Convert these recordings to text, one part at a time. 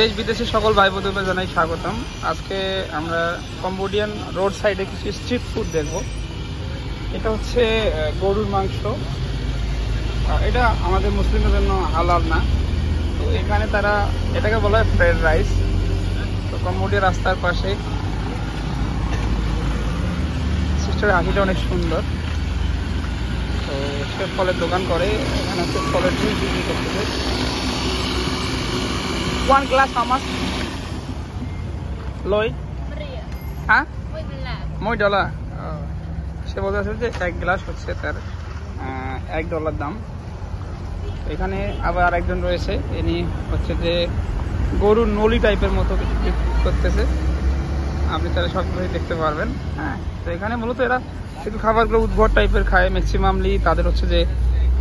দেশ বিদেশের সকল ভাই বোনদের জানাই স্বাগতম। আজকে আমরা কম্বোডিয়ান রোড সাইডে কিছু স্ট্রিট ফুড দেখব। এটা হচ্ছে গরুর মাংস। এটা আমাদের মুসলিমদের জন্য হালাল না। তো এখানে তারা, এটাকে বলা হয় ফ্রাইড রাইস। তো কম্বোডিয়া রাস্তার পাশে সিস্টারের হাসিটা অনেক সুন্দর। তো সে ফলের দোকান করে, এখানে হচ্ছে ফলের জুস বিক্রি করতেছে ওয়ান গ্লাস আমার লই। Maria. হ্যাঁ. মই ডলার সে বলতে আছে যে এক গ্লাস হচ্ছে তার এক ডলার দাম। এখানে আবার আরেকজন রয়েছে ইনি হচ্ছে যে গরুর নলি টাইপের মতো করতেছে। আপনি তারা সবগুলোই দেখতে পারবেন। হ্যাঁ তো এখানে মূলত এরা একটু খাবারগুলো উদ্ভট টাইপের খায় ম্যাক্সিমামলি তাদের হচ্ছে যে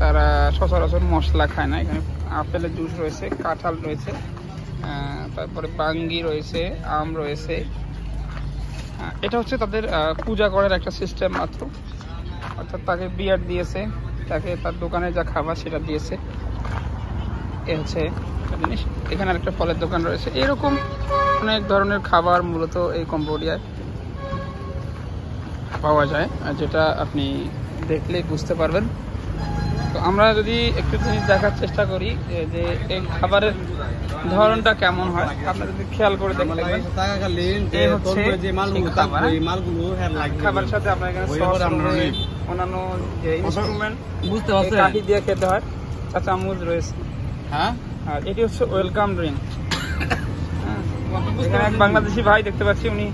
তারা সচরাচর মশলা খায় না। এখানে আপেলের জুস রয়েছে কাঁঠাল রয়েছে। তারপরে বাঙ্গি রয়েছে, আম রয়েছে। এটা হচ্ছে তাদের পূজা করার একটা সিস্টেম মাত্র। অর্থাৎ তাকে বিয়ার দিয়েছে, তাকে তার দোকানে যা খাবার সেটা দিয়েছে। এ হচ্ছে জিনিস। এখানে একটা ফলের দোকান রয়েছে। এরকম অনেক ধরনের খাবার মূলত এই কম্বোডিয়ায় পাওয়া যায় যেটা আপনি দেখলেই বুঝতে পারবেন। তো আমরা যদি একটু জিনিস দেখার চেষ্টা করি যে- এই খাবারের ধরনটা কেমন হয় আপনারা যদি খেয়াল করে খাবার, হ্যাঁ? হ্যাঁ খাবারের সাথে আপনার এখানে সস অন্যান্য যে ইনস্ট্রুমেন্ট বুঝতে কাঠি দিয়ে খেতে হয় তা চামচ রয়েছে। হ্যাঁ? আর এটি হচ্ছে ওয়েলকাম ড্রিঙ্ক এখানে এক বাংলাদেশি ভাই দেখতে পাচ্ছি উনি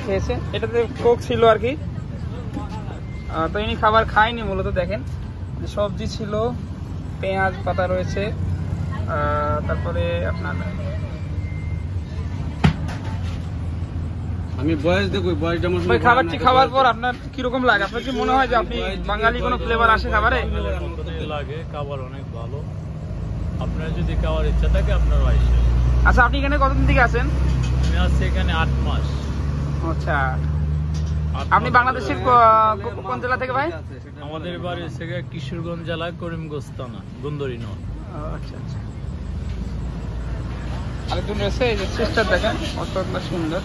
খেয়েছে। এটাতে কোক ছিল আর কি। তো ইনি খাবার খায়নি মূলত দেখেন। সবজি ছিল পেঁয়াজ পাতা রয়েছে তারপরে আপনার আমি বয়স দেখো বয়স যেমন ভাই খাবারটি খাওয়ার পর আপনার কীরকম লাগে? আপনার কি মনে হয় যে আপনি বাঙালি কোনো ফ্লেভার আসে খাবারে? লাগে খাবার অনেক ভালো। আপনার যদি খাওয়ার ইচ্ছা থাকে আপনার আসে আচ্ছা আপনি এখানে কতদিন থেকে আছেন? আমি আসছি এখানে আট মাস। আচ্ছা। আপনি বাংলাদেশের কোন জেলা থেকে ভাই? আমাদের বাড়ি থেকে কিশোরগঞ্জ জেলা করিমগঞ্জ থানা গুন্দরি নয় আচ্ছা আচ্ছা। আরেকজন রয়েছে এই যে সিস্টার দেখেন অত্যন্ত সুন্দর।